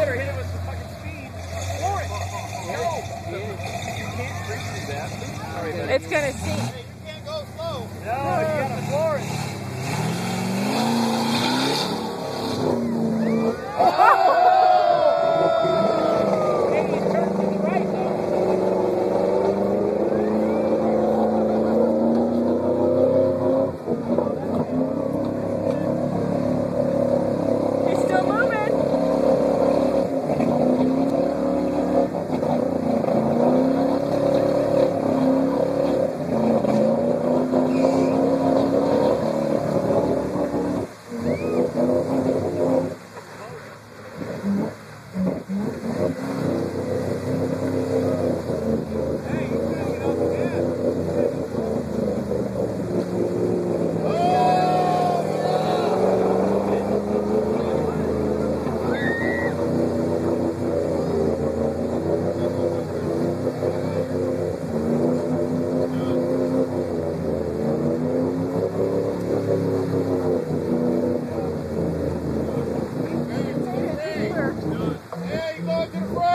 hit hit it with some fucking speed. Floor it. No. You can't freeze that. It's going to sink. You can't go slow. No. Green line to the.